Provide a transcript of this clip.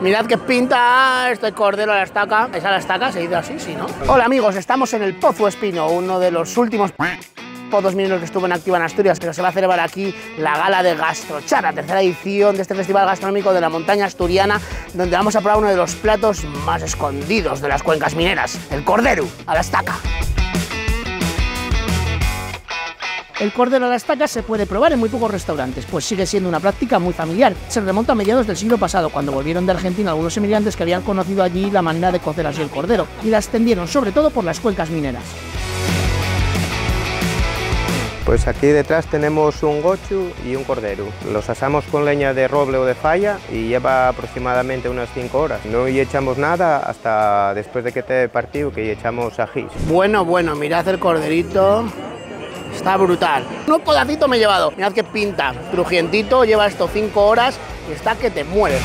Mirad qué pinta este cordero a la estaca. ¿Es a la estaca? ¿Se dice así? Sí, ¿no? Hola amigos, estamos en el Pozo Espino, uno de los últimos pozos mineros que estuvo en activa en Asturias, pero se va a celebrar aquí la gala de Gastrochara, tercera edición de este festival gastronómico de la montaña asturiana, donde vamos a probar uno de los platos más escondidos de las cuencas mineras, el cordero a la estaca. El cordero a la estaca se puede probar en muy pocos restaurantes, pues sigue siendo una práctica muy familiar. Se remonta a mediados del siglo pasado, cuando volvieron de Argentina algunos emigrantes que habían conocido allí la manera de cocer así el cordero, y la extendieron sobre todo por las cuencas mineras. Pues aquí detrás tenemos un gochu y un cordero. Los asamos con leña de roble o de falla y lleva aproximadamente unas 5 horas. No y echamos nada hasta después de que te partido que echamos ajís. Bueno, bueno, mirad el corderito. Está brutal. Un pedacito me he llevado. Mirad qué pinta. Crujientito, lleva esto 5 horas y está que te muere.